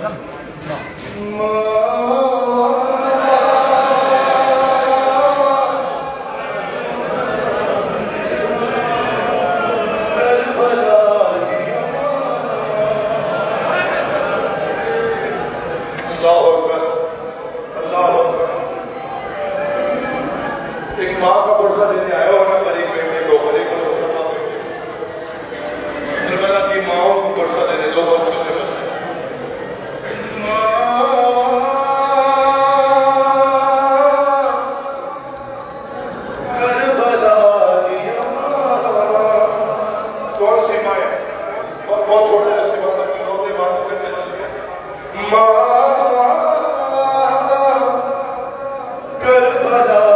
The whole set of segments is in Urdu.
اللہ ایک ماں کا برسہ دینے آئے اور Allah Karbala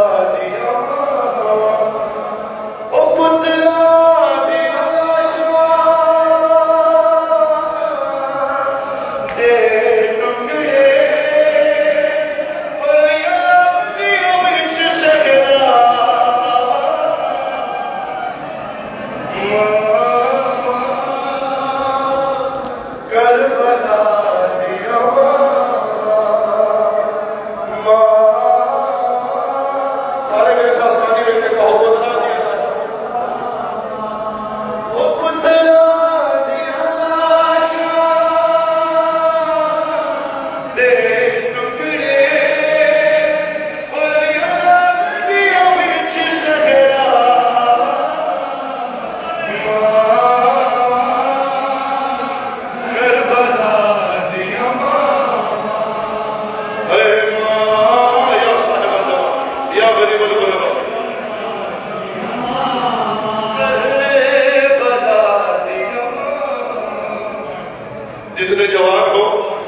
جتنے جوان ہو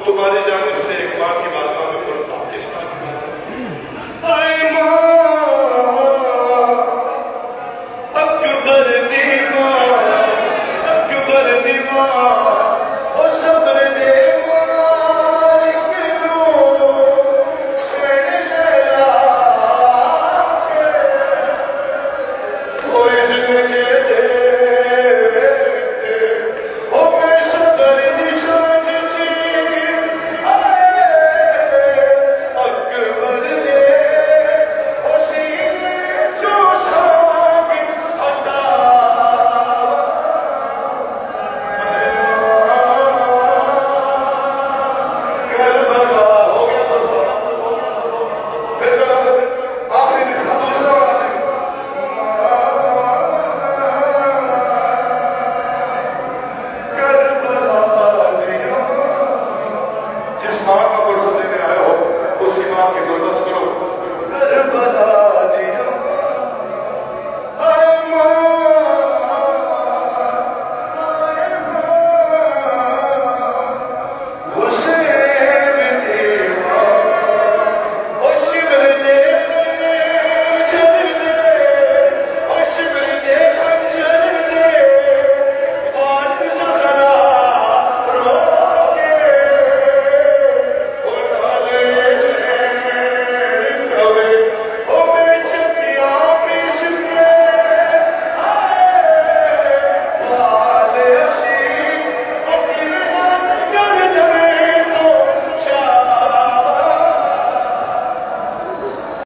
تمہاری جان হয়েছে わけでございま